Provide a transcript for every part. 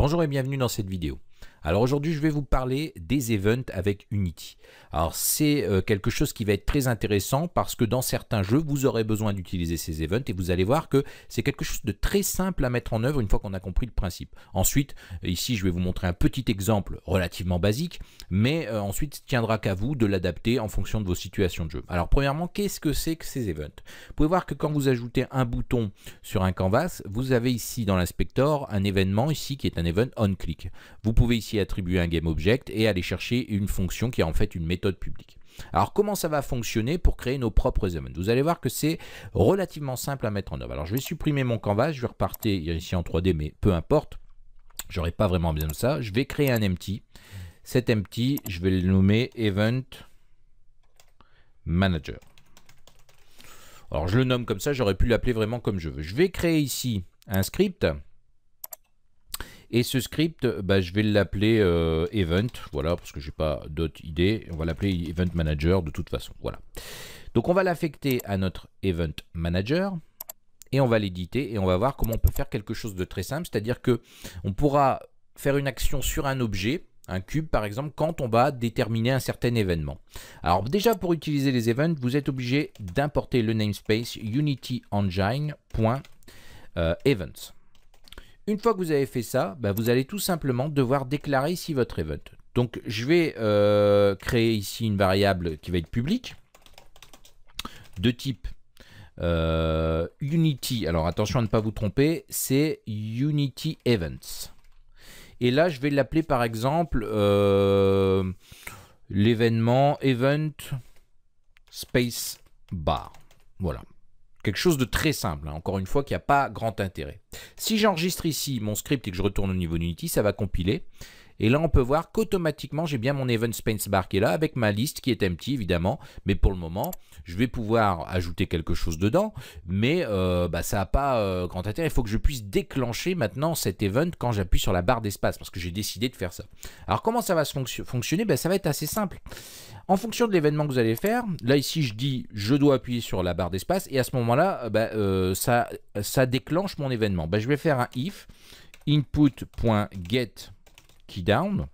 Bonjour et bienvenue dans cette vidéo. Alors aujourd'hui, je vais vous parler des events avec Unity. Alors c'est euh, quelque chose qui va être très intéressant parce que dans certains jeux, vous aurez besoin d'utiliser ces events et vous allez voir que c'est quelque chose de très simple à mettre en œuvre une fois qu'on a compris le principe. Ensuite, ici, je vais vous montrer un petit exemple relativement basique, mais euh, ensuite, il tiendra qu'à vous de l'adapter en fonction de vos situations de jeu. Alors premièrement, qu'est-ce que c'est que ces events? Vous pouvez voir que quand vous ajoutez un bouton sur un canvas, vous avez ici dans l'inspecteur un événement ici qui est un event on-click. Vous pouvez ici attribuer un GameObject et aller chercher une fonction qui est en fait une méthode publique. Alors comment ça va fonctionner pour créer nos propres events? Vous allez voir que c'est relativement simple à mettre en œuvre. Alors je vais supprimer mon canvas, je vais repartir ici en 3D, mais peu importe. J'aurais pas vraiment besoin de ça. Je vais créer un empty. Cet empty, je vais le nommer Event Manager. Alors je le nomme comme ça, j'aurais pu l'appeler vraiment comme je veux. Je vais créer ici un script et ce script, bah, je vais l'appeler euh, Event, voilà, parce que j'ai pas d'autres idées. On va l'appeler Event Manager de toute façon, voilà. Donc on va l'affecter à notre Event Manager et on va l'éditer et on va voir comment on peut faire quelque chose de très simple, c'est-à-dire que on pourra faire une action sur un objet, un cube par exemple, quand on va déterminer un certain événement. Alors déjà pour utiliser les events, vous êtes obligé d'importer le namespace Unity Engine.events. Une fois que vous avez fait ça, bah, vous allez tout simplement devoir déclarer ici votre event. Donc je vais euh, créer ici une variable qui va être publique de type euh, Unity. Alors attention à ne pas vous tromper, c'est Unity Events. Et là, je vais l'appeler par exemple euh, l'événement Event Space Bar. Voilà quelque chose de très simple, hein. encore une fois, qui n'a pas grand intérêt. Si j'enregistre ici mon script et que je retourne au niveau d'Unity, ça va compiler. Et là, on peut voir qu'automatiquement, j'ai bien mon event space bar qui est là, avec ma liste qui est empty, évidemment. Mais pour le moment, je vais pouvoir ajouter quelque chose dedans, mais euh, bah, ça n'a pas euh, grand intérêt. Il faut que je puisse déclencher maintenant cet event quand j'appuie sur la barre d'espace, parce que j'ai décidé de faire ça. Alors, comment ça va fonctionner? Ben, Ça va être assez simple. En fonction de l'événement que vous allez faire, là ici je dis je dois appuyer sur la barre d'espace et à ce moment-là, euh, ben, ça, déclenche mon événement. Je vais faire un if input.get down.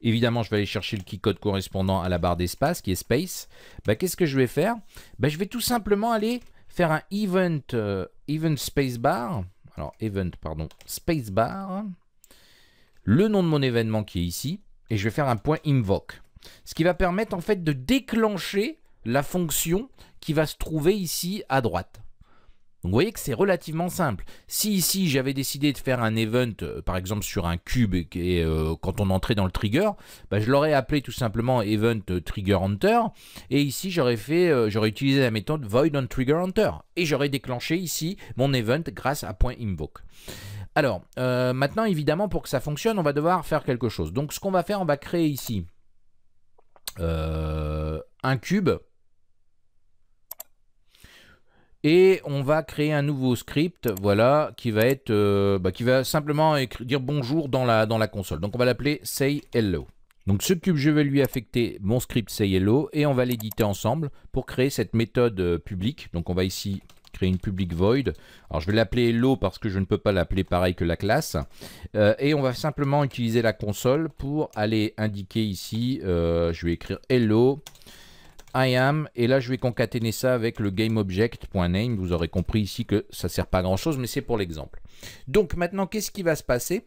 Évidemment, je vais aller chercher le key code correspondant à la barre d'espace qui est space. Bah, Qu'est-ce que je vais faire? Bah, Je vais tout simplement aller faire un event, euh, event spacebar. Alors, event, pardon, spacebar. Le nom de mon événement qui est ici. Et je vais faire un point invoke. Ce qui va permettre en fait de déclencher la fonction qui va se trouver ici à droite. Donc vous voyez que c'est relativement simple. Si ici j'avais décidé de faire un event, euh, par exemple sur un cube, et euh, quand on entrait dans le trigger, bah, je l'aurais appelé tout simplement event euh, trigger hunter, et ici j'aurais fait, j'aurais utilisé la méthode void on trigger hunter, et j'aurais déclenché ici mon event grâce à .invoke. Alors, maintenant évidemment pour que ça fonctionne, on va devoir faire quelque chose. Donc ce qu'on va faire, on va créer ici un cube et on va créer un nouveau script, voilà, qui va être, euh, bah, qui va simplement dire bonjour dans la, dans la console. Donc on va l'appeler say hello. Donc ce cube, je vais lui affecter mon script say hello et on va l'éditer ensemble pour créer cette méthode euh, publique. Donc on va ici créer une public void. Alors je vais l'appeler hello parce que je ne peux pas l'appeler pareil que la classe. Euh, et on va simplement utiliser la console pour aller indiquer ici, je vais écrire hello I am, et là je vais concaténer ça avec le GameObject.name. Vous aurez compris ici que ça ne sert pas à grand chose, mais c'est pour l'exemple. Donc maintenant, qu'est-ce qui va se passer?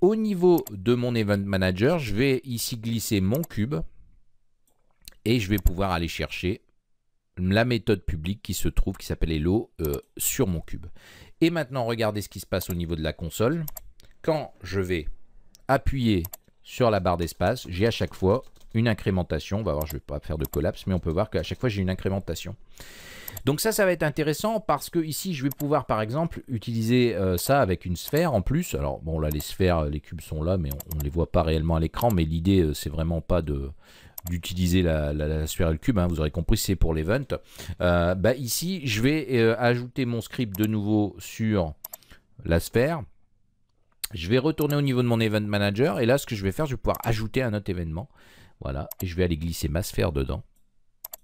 Au niveau de mon Event Manager, je vais ici glisser mon cube et je vais pouvoir aller chercher la méthode publique qui se trouve, qui s'appelle Hello, euh, sur mon cube. Et maintenant, regardez ce qui se passe au niveau de la console. Quand je vais appuyer sur la barre d'espace, j'ai à chaque fois une incrémentation. On va voir, je ne vais pas faire de collapse, mais on peut voir qu'à chaque fois, j'ai une incrémentation. Donc ça, ça va être intéressant parce que ici, je vais pouvoir, par exemple, utiliser euh, ça avec une sphère en plus. Alors, bon, là, les sphères, les cubes sont là, mais on ne les voit pas réellement à l'écran. Mais l'idée, euh, c'est vraiment pas de d'utiliser la, sphère et le cube, hein. vous aurez compris, c'est pour l'event. Euh, bah, ici, je vais ajouter mon script de nouveau sur la sphère. Je vais retourner au niveau de mon Event Manager et là, ce que je vais faire, je vais pouvoir ajouter un autre événement. Voilà, et je vais aller glisser ma sphère dedans.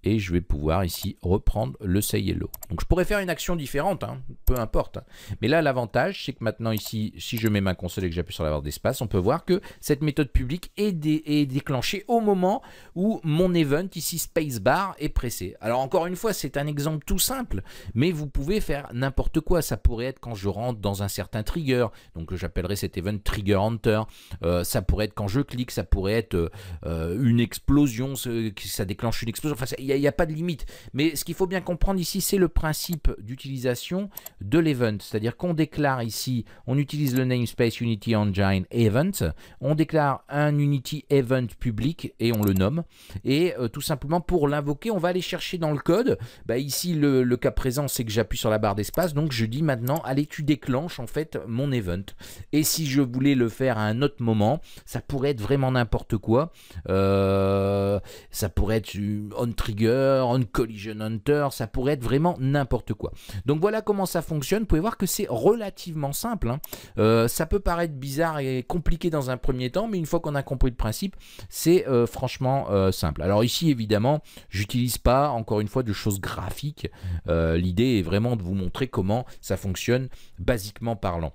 Et je vais pouvoir ici reprendre le say hello. Donc je pourrais faire une action différente, hein, peu importe. Mais là, l'avantage, c'est que maintenant ici, si je mets ma console et que j'appuie sur la barre d'espace, on peut voir que cette méthode publique est, déclenchée au moment où mon event, ici spacebar, est pressé. Alors encore une fois, c'est un exemple tout simple, mais vous pouvez faire n'importe quoi. Ça pourrait être quand je rentre dans un certain trigger, donc j'appellerai cet event trigger hunter. Euh, ça pourrait être quand je clique, ça pourrait être euh, une explosion, ça déclenche une explosion. Enfin, il n'y a, pas de limite. Mais ce qu'il faut bien comprendre ici, c'est le principe d'utilisation de l'event. C'est-à-dire qu'on déclare ici, on utilise le namespace Unity Engine Event, on déclare un Unity Event public et on le nomme. Et euh, tout simplement, pour l'invoquer, on va aller chercher dans le code. Bah, ici, le, cas présent, c'est que j'appuie sur la barre d'espace. Donc, je dis maintenant, allez, tu déclenches en fait mon event. Et si je voulais le faire à un autre moment, ça pourrait être vraiment n'importe quoi. Euh, ça pourrait être on trigger, on collision hunter, ça pourrait être vraiment n'importe quoi. Donc voilà comment ça fonctionne. Vous pouvez voir que c'est relativement simple. Hein. Euh, ça peut paraître bizarre et compliqué dans un premier temps, mais une fois qu'on a compris le principe, c'est euh, franchement simple. Alors ici, évidemment, j'utilise pas encore une fois de choses graphiques. L'idée est vraiment de vous montrer comment ça fonctionne basiquement parlant.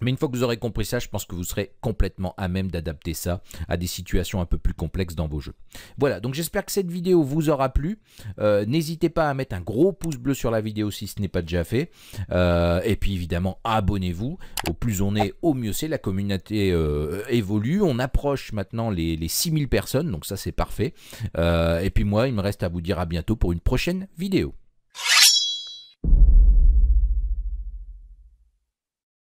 Mais une fois que vous aurez compris ça, je pense que vous serez complètement à même d'adapter ça à des situations un peu plus complexes dans vos jeux. Voilà, donc j'espère que cette vidéo vous aura plu. Euh, n'hésitez pas à mettre un gros pouce bleu sur la vidéo si ce n'est pas déjà fait. Euh, et puis évidemment, abonnez-vous. Au plus on est, au mieux c'est. La communauté euh, évolue. On approche maintenant les, les 6000 personnes, donc ça c'est parfait. et puis moi, il me reste à vous dire à bientôt pour une prochaine vidéo.